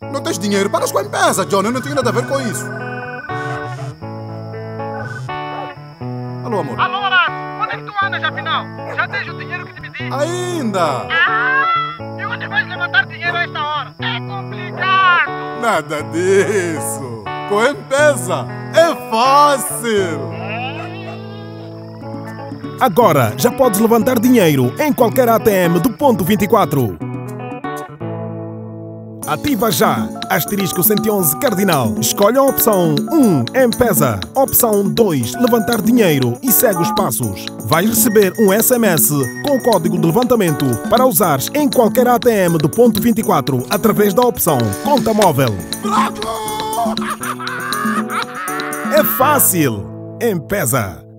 Não tens dinheiro? Pagas com a empresa, John. Eu não tenho nada a ver com isso. Alô, amor. Alô, Horácio, onde é que tu andas afinal? Já tens o dinheiro que te pedi? Ainda! Ah, e onde vais levantar dinheiro a esta hora? É complicado! Nada disso! Com a empresa é fácil! Agora já podes levantar dinheiro em qualquer ATM do Ponto 24. Ativa já! Asterisco 111 Cardinal. Escolhe a opção 1, M-Pesa. Opção 2, levantar dinheiro e segue os passos. Vais receber um SMS com o código de levantamento para usares em qualquer ATM do Ponto 24 através da opção Conta Móvel. É fácil! M-Pesa.